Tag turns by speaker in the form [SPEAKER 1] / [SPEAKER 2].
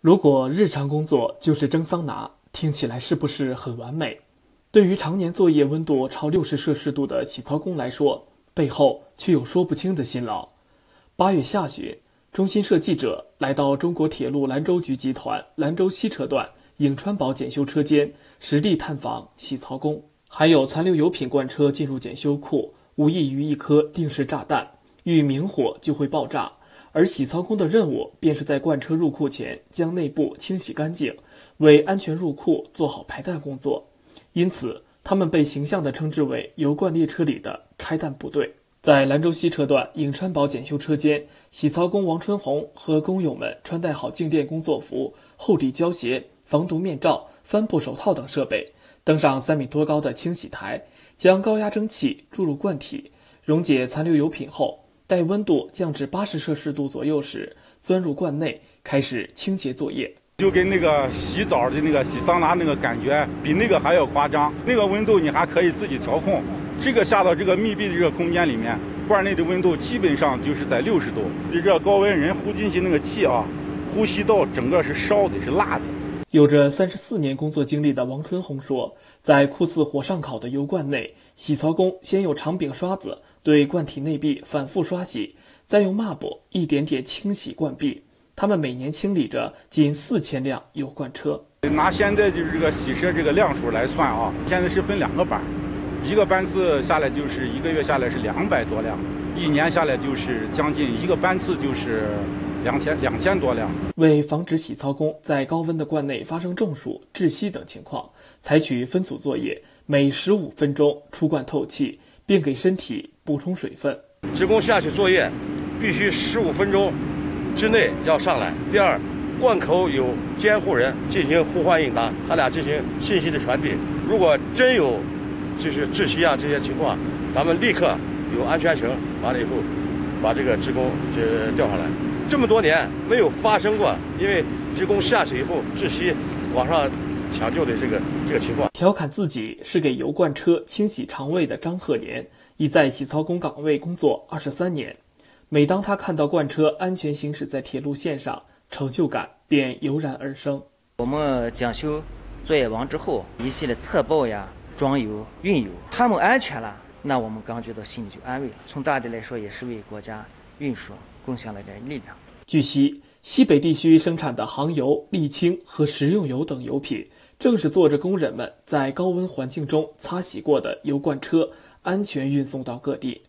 [SPEAKER 1] 如果日常工作就是蒸桑拿，听起来是不是很完美？对于常年作业温度超六十摄氏度的洗槽工来说，背后却有说不清的辛劳。八月下旬，中新社记者来到中国铁路兰州局集团兰州西车段颍川堡检修车间，实地探访洗槽工。还有残留油品罐车进入检修库，无异于一颗定时炸弹，遇明火就会爆炸。而洗槽工的任务便是在罐车入库前将内部清洗干净，为安全入库做好排弹工作。因此，他们被形象地称之为油罐列车里的拆弹部队。在兰州西车段颍川堡检修车间，洗槽工王春红和工友们穿戴好静电工作服、厚底胶鞋、防毒面罩、帆布手套等设备，登上三米多高的清洗台，将高压蒸汽注入罐体，溶解残留油品后。待温度降至八十摄氏度左右时，钻入罐内开始清洁作业，
[SPEAKER 2] 就跟那个洗澡的那个洗桑拿那个感觉比那个还要夸张。那个温度你还可以自己调控，这个下到这个密闭的这个空间里面，罐内的温度基本上就是在六十度。这这高温人呼进去那个气啊，呼吸道整个是烧的，是辣的。
[SPEAKER 1] 有着三十四年工作经历的王春红说，在酷似火上烤的油罐内，洗槽工先用长柄刷子。对罐体内壁反复刷洗，再用抹布一点点清洗罐壁。他们每年清理着近四千辆油罐车。
[SPEAKER 2] 拿现在就是这个洗车这个量数来算啊，现在是分两个班，一个班次下来就是一个月下来是两百多辆，一年下来就是将近一个班次就是两千两千多辆。
[SPEAKER 1] 为防止洗槽工在高温的罐内发生中暑、窒息等情况，采取分组作业，每十五分钟出罐透气。并给身体补充水分。
[SPEAKER 3] 职工下去作业，必须十五分钟之内要上来。第二，罐口有监护人进行互换应答，他俩进行信息的传递。如果真有就是窒息啊这些情况，咱们立刻有安全绳，完了以后把这个职工就吊上来。这么多年没有发生过，因为职工下去以后窒息，往上。抢救的这个这个情况，
[SPEAKER 1] 调侃自己是给油罐车清洗肠胃的张鹤年，已在洗槽工岗位工作二十三年。每当他看到罐车安全行驶在铁路线上，成就感便油然而生。
[SPEAKER 4] 我们检修作业完之后，一系列测报呀、装油、运油，他们安全了，那我们感觉到心里就安慰了。从大的来说，也是为国家运输贡献了点力量。
[SPEAKER 1] 据悉，西北地区生产的航油、沥青和食用油等油品。正是坐着工人们在高温环境中擦洗过的油罐车，安全运送到各地。